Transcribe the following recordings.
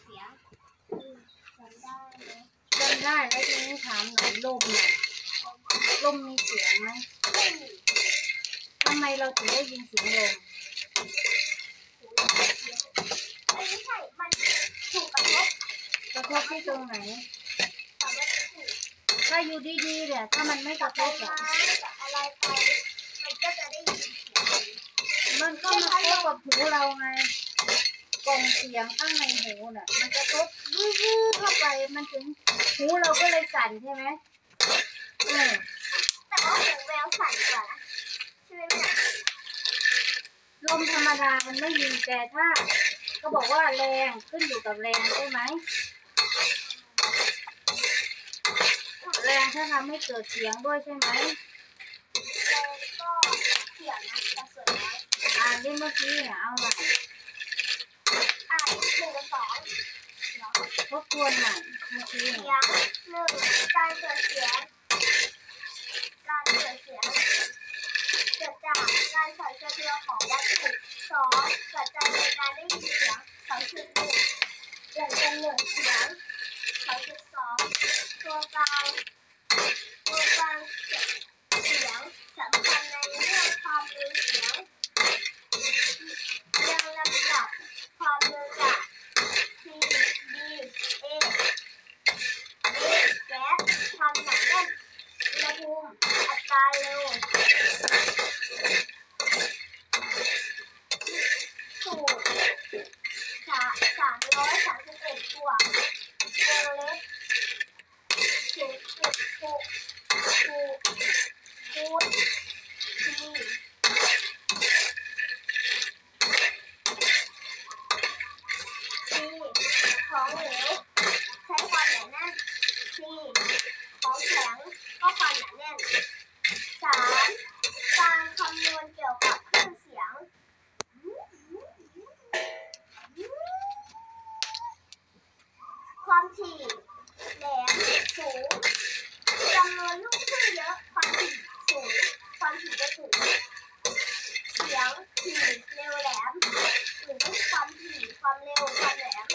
เสียจำได้ไหมจำได้แล้วทีนี้ถามหน่อยลมเนี่ยลมมีเสียงไหมทำไมเราถึงได้ยินเสียงลมไม่ใช่ มันถูกกระทบกระทบที่ตรงไหน ถ้าอยู่ดีๆเนี่ยถ้ามันไม่กระทบอะไม้กับอะไรไปมันก็จะได้ยินเสียงมันก็มาเข้ากับหูเราไง กล่องเสียงข้างในหูน่ะ มันกระทบวื้อเข้าไปมันถึงหูเราก็เลยสั่นใช่ไหมเออแต่ว่าหูแววสั่นกว่านะใช่ไหมแม่ลมธรรมดามันไม่มีแต่ถ้า ก็บอกว่าแรงขึ้นอยู่กับแรงใช่ไหมแรงถ้าทำให้เกิดเสียงด้วยใช่ไหมแล้วก็เสียงนะแต่ส่วนน้อยอ่านที่เมื่อกี้เนี่ยเอาใหม่ อ่านหนึ่งกับสองเนาะ ทบทวนใหม่เมื่อกี้เสียงหนึ่งการเกิดเสียง การเกิดเสียงเกิดจากการสั่นสะเทือนของวัตถุสองปัจจัยในการได้ยินเสียงสองจุดหนึ่งหล่งกำเนิดเสียงสองจุดสองตัวกลางตัวกลางเสียงสำคัญในเรื่องความเร็วเสียงเรียงลำดับความเร็วจาก C B A A แก๊สทำหนักแน่นอุณห ภูมิอัตราเร็วถูกสาสามร้อยสามสิบเอ็ดบวกวงเล็บศูนย์จุดหกคูคูณทีทีของเหลวใช้ความหนาแน่นทีของแข็งก็ความหนาแน่นสามการคำนวณเกี่ยวกับคลื่นเสียง ความ ถี่ แหลม สูงจำนวนลูกคลื่นเยอะ ความถี่สูง ความถี่จะสูง เสียงถี่เร็วแหลมหรือความถี่ความเร็วความแหลม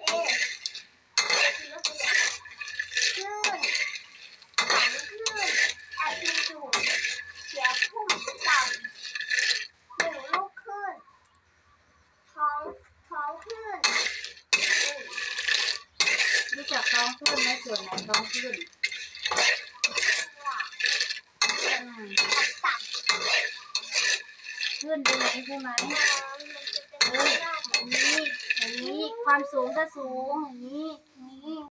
เอคือก็คือคลื่นผันคลื่นแอมพลิจูดเสียงพุ่งต่ำหนึ่งลูกคลื่น ท้องท้องคลื่นหนึ่ง รู้จักท้องคลื่นไหมส่วนไหนท้องคลื่นว่าอืมต่ำคลื่นเป็นอย่างนี้ใช่ไหมๆมันจะเป็นหน้าอย่างนี้อย่างนี้ ความสูงก็สูงอย่างนี้อย่างนี้